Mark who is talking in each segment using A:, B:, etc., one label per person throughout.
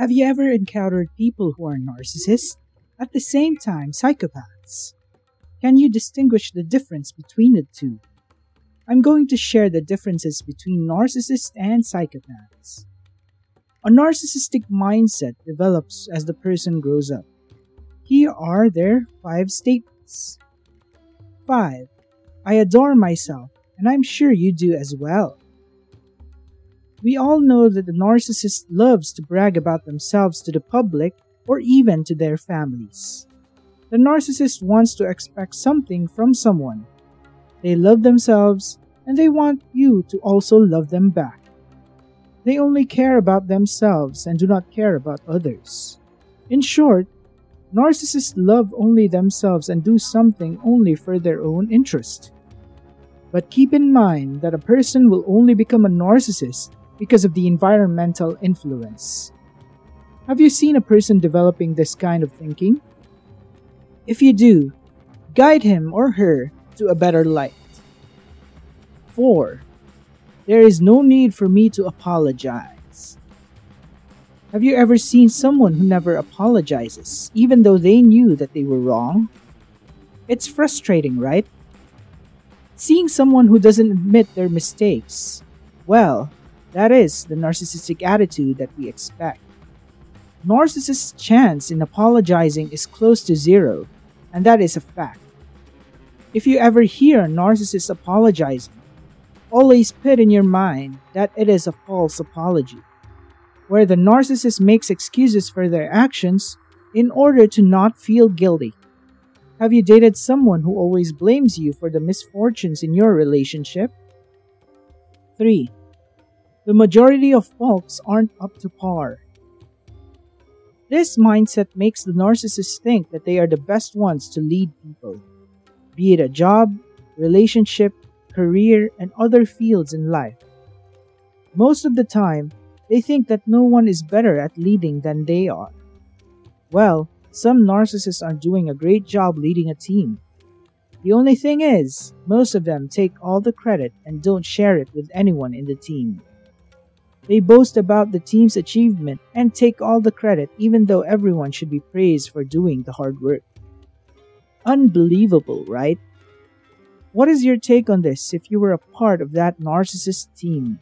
A: Have you ever encountered people who are narcissists, at the same time psychopaths? Can you distinguish the difference between the two? I'm going to share the differences between narcissists and psychopaths. A narcissistic mindset develops as the person grows up. Here are their five statements. 5. I adore myself, and I'm sure you do as well. We all know that the narcissist loves to brag about themselves to the public or even to their families. The narcissist wants to expect something from someone. They love themselves and they want you to also love them back. They only care about themselves and do not care about others. In short, narcissists love only themselves and do something only for their own interest. But keep in mind that a person will only become a narcissist because of the environmental influence. Have you seen a person developing this kind of thinking? If you do, guide him or her to a better light. 4. There is no need for me to apologize. Have you ever seen someone who never apologizes, even though they knew that they were wrong? It's frustrating, right? Seeing someone who doesn't admit their mistakes, well, that is the narcissistic attitude that we expect. Narcissist's chance in apologizing is close to zero, and that is a fact. If you ever hear a narcissist apologizing, always put in your mind that it is a false apology, where the narcissist makes excuses for their actions in order to not feel guilty. Have you dated someone who always blames you for the misfortunes in your relationship? 3. The majority of folks aren't up to par. This mindset makes the narcissist think that they are the best ones to lead people, be it a job, relationship, career, and other fields in life. Most of the time, they think that no one is better at leading than they are. Well, some narcissists are doing a great job leading a team. The only thing is, most of them take all the credit and don't share it with anyone in the team. They boast about the team's achievement and take all the credit even though everyone should be praised for doing the hard work. Unbelievable, right? What is your take on this if you were a part of that narcissist team?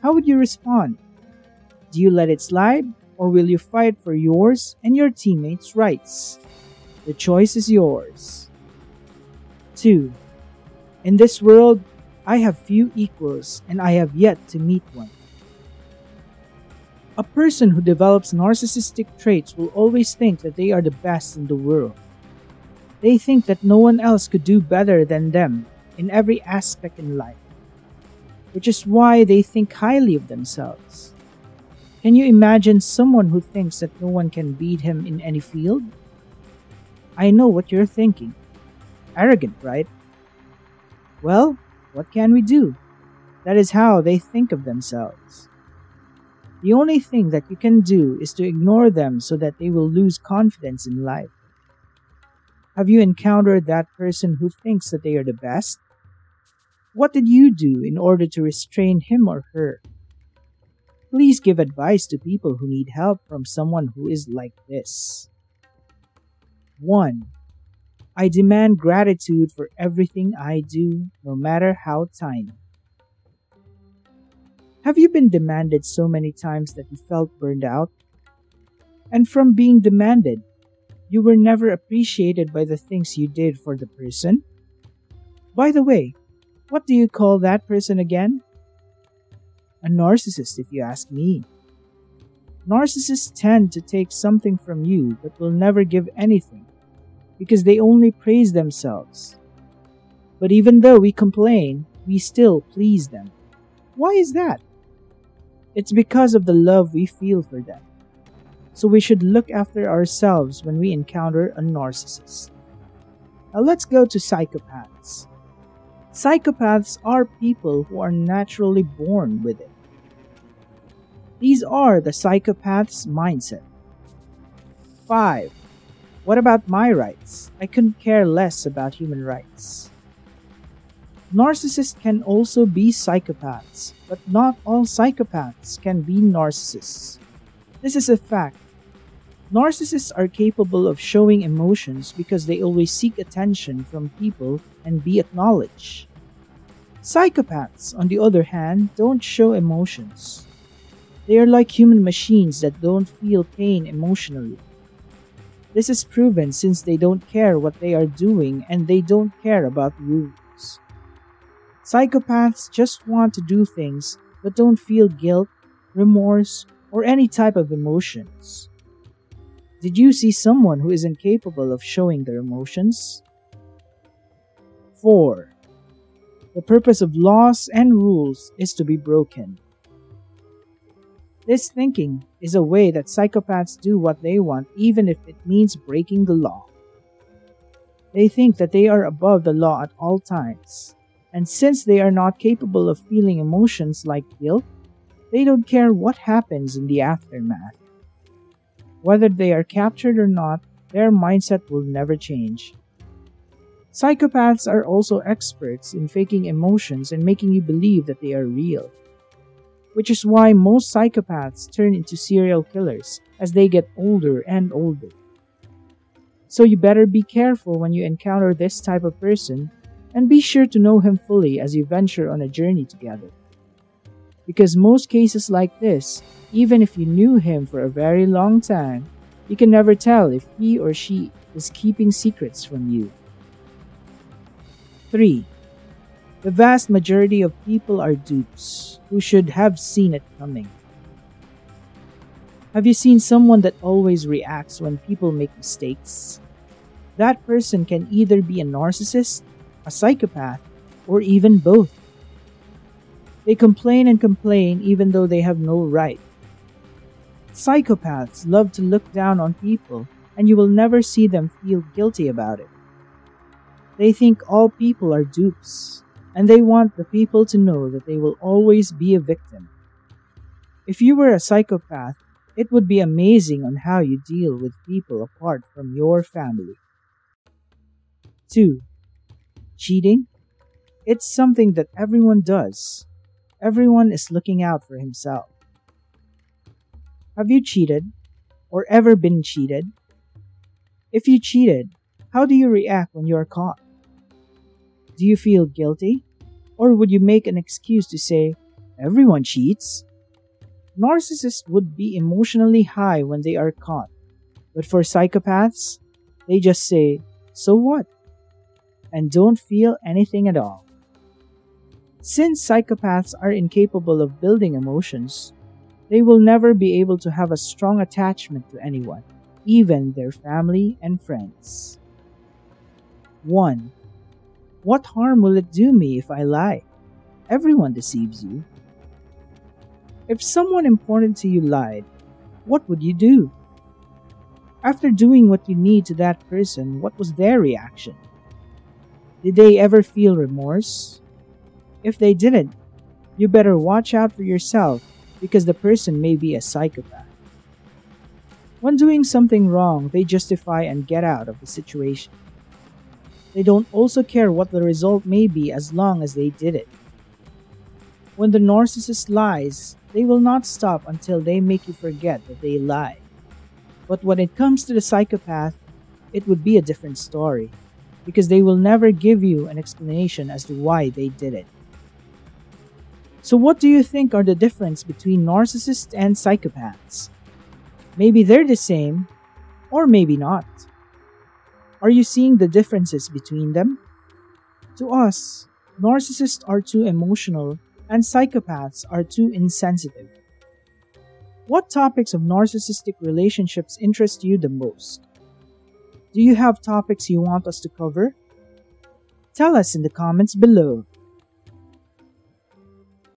A: How would you respond? Do you let it slide or will you fight for yours and your teammates' rights? The choice is yours. 2. In this world, I have few equals and I have yet to meet one. A person who develops narcissistic traits will always think that they are the best in the world. They think that no one else could do better than them in every aspect in life, which is why they think highly of themselves. Can you imagine someone who thinks that no one can beat him in any field? I know what you're thinking. Arrogant, right? Well, what can we do? That is how they think of themselves. The only thing that you can do is to ignore them so that they will lose confidence in life. Have you encountered that person who thinks that they are the best? What did you do in order to restrain him or her? Please give advice to people who need help from someone who is like this. 1. I demand gratitude for everything I do, no matter how tiny. Have you been demanded so many times that you felt burned out? And from being demanded, you were never appreciated by the things you did for the person? By the way, what do you call that person again? A narcissist, if you ask me. Narcissists tend to take something from you but will never give anything because they only praise themselves. But even though we complain, we still please them. Why is that? It's because of the love we feel for them so we should look after ourselves when we encounter a narcissist. Now let's go to psychopaths. Psychopaths are people who are naturally born with it. These are the psychopath's mindset. 5. What about my rights? I couldn't care less about human rights. Narcissists can also be psychopaths, but not all psychopaths can be narcissists. This is a fact. Narcissists are capable of showing emotions because they always seek attention from people and be acknowledged. Psychopaths, on the other hand, don't show emotions. They are like human machines that don't feel pain emotionally. This is proven since they don't care what they are doing and they don't care about rules. Psychopaths just want to do things but don't feel guilt, remorse, or any type of emotions. Did you see someone who is incapable of showing their emotions? 4. The purpose of laws and rules is to be broken. This thinking is a way that psychopaths do what they want, even if it means breaking the law. They think that they are above the law at all times, and since they are not capable of feeling emotions like guilt, they don't care what happens in the aftermath. Whether they are captured or not, their mindset will never change. Psychopaths are also experts in faking emotions and making you believe that they are real which is why most psychopaths turn into serial killers as they get older and older. So you better be careful when you encounter this type of person and be sure to know him fully as you venture on a journey together. Because most cases like this, even if you knew him for a very long time, you can never tell if he or she is keeping secrets from you. 3. The vast majority of people are dupes who should have seen it coming. Have you seen someone that always reacts when people make mistakes? That person can either be a narcissist, a psychopath, or even both. They complain and complain even though they have no right. Psychopaths love to look down on people, and you will never see them feel guilty about it. They think all people are dupes, and they want the people to know that they will always be a victim. If you were a psychopath, it would be amazing on how you deal with people apart from your family. 2. Cheating? It's something that everyone does. Everyone is looking out for himself. Have you cheated? Or ever been cheated? If you cheated, how do you react when you are caught? Do you feel guilty? Or would you make an excuse to say, everyone cheats? Narcissists would be emotionally high when they are caught. But for psychopaths, they just say, so what? And don't feel anything at all. Since psychopaths are incapable of building emotions, they will never be able to have a strong attachment to anyone, even their family and friends. 1. What harm will it do me if I lie? Everyone deceives you. If someone important to you lied, what would you do? After doing what you need to that person, what was their reaction? Did they ever feel remorse? If they didn't, you better watch out for yourself because the person may be a psychopath. When doing something wrong, they justify and get out of the situation. They don't also care what the result may be as long as they did it. When the narcissist lies, they will not stop until they make you forget that they lie. But when it comes to the psychopath, it would be a different story because they will never give you an explanation as to why they did it. So, what do you think are the difference between narcissists and psychopaths? Maybe they're the same, or maybe not. Are you seeing the differences between them? To us, narcissists are too emotional and psychopaths are too insensitive. What topics of narcissistic relationships interest you the most? Do you have topics you want us to cover? Tell us in the comments below.